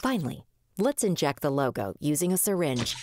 Finally, let's inject the logo using a syringe.